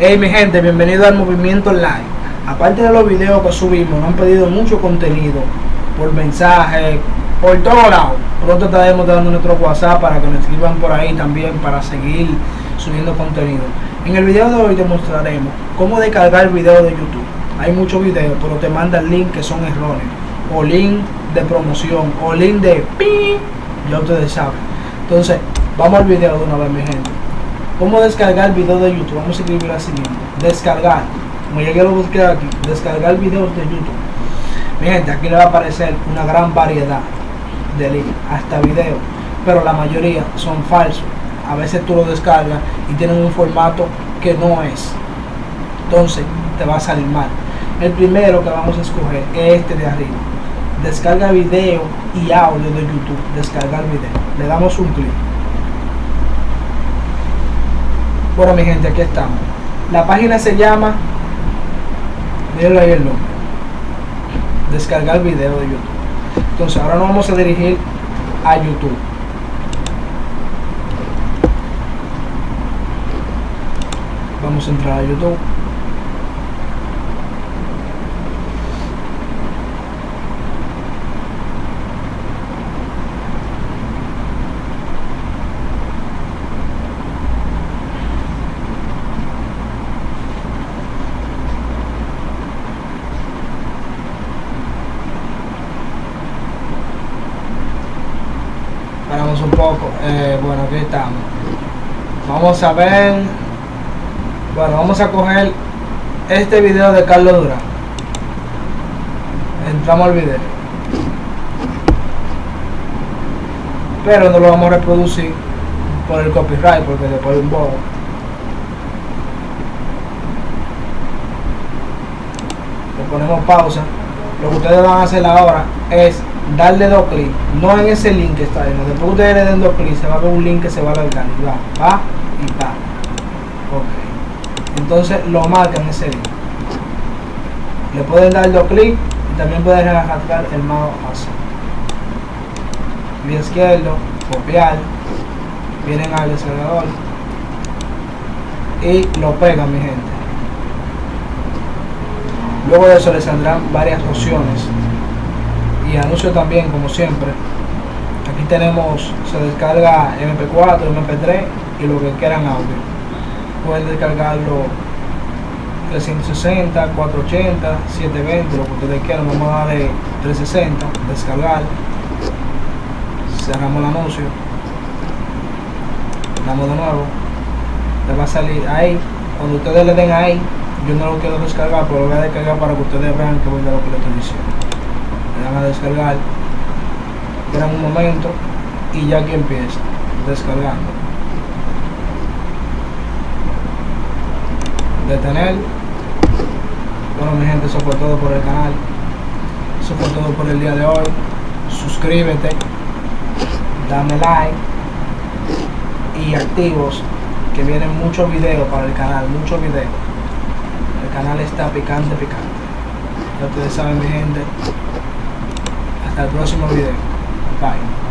Hey mi gente, bienvenido al Movimiento Live. Aparte de los videos que subimos, nos han pedido mucho contenido por mensaje, por todos lados. Pronto estaremos dando nuestro WhatsApp para que nos escriban por ahí también para seguir subiendo contenido. En el video de hoy demostraremos cómo descargar video de YouTube. Hay muchos videos, pero te mandan link que son erróneos, o link de promoción, o link de pi, ya ustedes saben. Entonces, vamos al video de una vez, mi gente. ¿Cómo descargar video de YouTube? Vamos a escribir así mismo. Descargar. Como ya que lo busqué aquí, descargar videos de YouTube. Mi gente, aquí le va a aparecer una gran variedad de links, hasta videos, pero la mayoría son falsos. A veces tú lo descargas y tienen un formato que no es. Entonces, te va a salir mal. El primero que vamos a escoger es este de arriba. Descarga video y audio de YouTube. Descargar video. Le damos un clic. Bueno, mi gente, aquí estamos. La página se llama, mírenlo ahí el nombre, descargar video de YouTube. Entonces, ahora nos vamos a dirigir a YouTube. Vamos a entrar a YouTube. Un poco. Eh, bueno, aquí estamos. Vamos a ver. Bueno, vamos a coger este video de Carlos Durán. Entramos al video. Pero no lo vamos a reproducir por el copyright porque después hay un bobo. Le ponemos pausa. Lo que ustedes van a hacer ahora es darle dos clics, no en ese link que está ahí, después ustedes le den dos clics, se va a ver un link que se va a alargar y va, va y va. Ok. Entonces lo marcan ese link. Le pueden dar dos clics y también pueden arrastrar el mouse así. Vía izquierdo, copiar, vienen al descargador y lo pegan mi gente. Luego de eso les saldrán varias opciones y anuncio también como siempre aquí tenemos se descarga mp4 mp3 y lo que quieran audio. Pueden descargarlo 360 480 720 lo que ustedes quieran. Vamos a darle 360 descargar. Cerramos el anuncio. Damos de nuevo. Le va a salir ahí. Cuando ustedes le den ahí yo no lo quiero descargar pero lo voy a descargar para que ustedes vean que voy a lo que le estoy diciendo le dan a descargar esperan un momento y ya aquí empieza descargando. Detener. Bueno mi gente eso fue todo por el canal. Eso fue todo por el día de hoy. Suscríbete dame like y activos que vienen muchos videos para el canal muchos videos. El canal está picante picante. Ya ustedes saben mi gente hasta el próximo video. Bye.